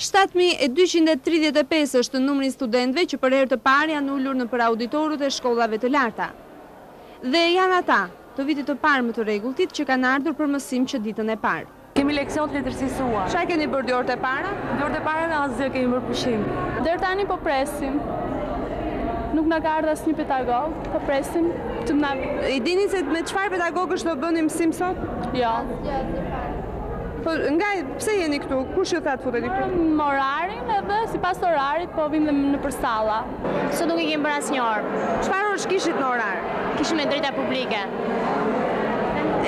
Shtatë mijë e dyqind e tridhjetë e pesë është numri i studentëve që për herë të parë janë ulur nëpër auditorët e shkollave të larta. Dhe janë ata, të vitit të parë më të rregulltit, që kanë ardhur për mësim që ditën e parë. Kemi leksion të letërsisë huaj. Ça keni bërë dy orët e para? Dy orët e para ne asgjë, kemi bërë pushim. Deri tani po presim. Nuk na ka ardhë asnjë pedagog, po presim të na... I dini se me çfarë pedagogësh do bëni mësim sot? Jo. Po, nga, pse jeni këtu? Kush ju tha të futeni këtu? Me orarin edhe, sipas orarit, po vim dhe nëpër salla. Sot nuk kemi bërë asnjë orë. Çfarë orësh kishit në orar? Kishim të drejta publike.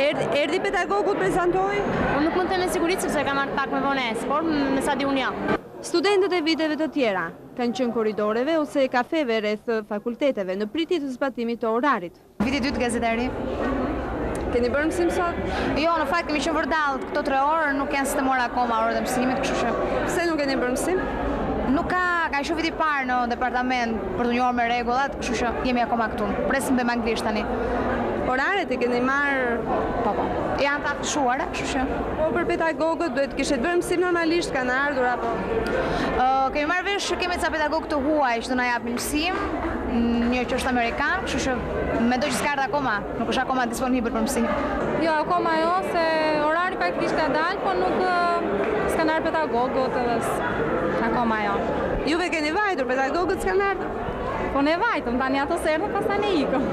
Erdhi, erdhi pedagogu të prezantoi? Unë nuk mund të them me siguri sepse kam ardhur pak me vonesë, por me sa di unë jo. Studentët e viteve të tjera kanë qenë korridoreve ose kafeve rreth fakulteteve në pritje të zbatimit të orarit. Viti dytë gazetari. Keni bërë mësim sot? Jo, në fakt kemi qenë vërdallë këto tre orë, nuk janë sistemuar akoma orët e mësimit, kështu që. Pse nuk keni bërë mësim? Nuk ka, ka qenë viti parë në departament për të njohur me rregullat, kështu që jemi akoma këtu. Presim bëjmë anglisht tani. Oraret i keni marrë? Po, po. Janë të afishuara, kështu që. Po për pedagogët duhet kishit bërë mësim normalisht, kanë ardhur apo? Ë, kemi marrë vesh që kemi ca pedagogë të huaj që do na japin mësim, Një që është amerikan, kështu që mendoj që s'ka ardhur akoma, nuk është akoma disponibël për mësim. Jo, akoma jo, se orari praktikisht ka dalë, po nuk s'kanë ardhur pedagogët edhe akoma jo. Juve keni vajtur, pedagogët s'kanë ardhur? Po ne vajtëm, tani ato s'erdhën, pastaj ne ikëm.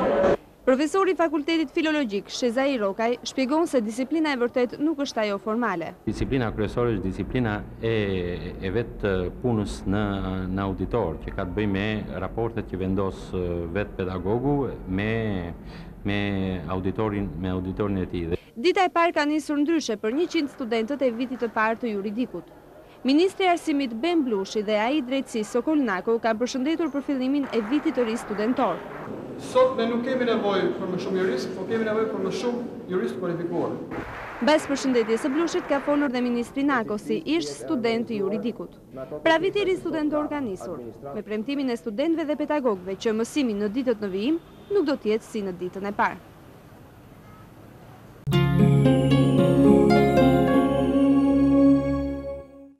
Profesori i Fakultetit Filologjik, Shezai Rokaj, shpjegon se disiplina e vërtetë nuk është ajo formale. Disiplina kryesore është disiplina e e vetë punës në në auditor, që ka të bëjë me raportet që vendos vetë pedagogu me me auditorin me auditorin e tij. Dita e parë ka nisur ndryshe për njëqind studentët e vitit të parë të juridikut. Ministri i Arsimit Ben Blushi dhe ai i Drejtësisë Sokol Nako kanë përshëndetur për fillimin e vitit të ri studentor. Sot ne nuk kemi nevojë për më shumë juristë, por kemi nevojë për më shumë juristë të kualifikuar. Mbas përshëndetjes së Blushit ka folur dhe ministri Nako si ish student i juridikut. Pra viti i ri studentor ka nisur. Me premtimin e studentëve dhe pedagogëve që mësimi në ditët në vijim nuk do të jetë si në ditën e parë.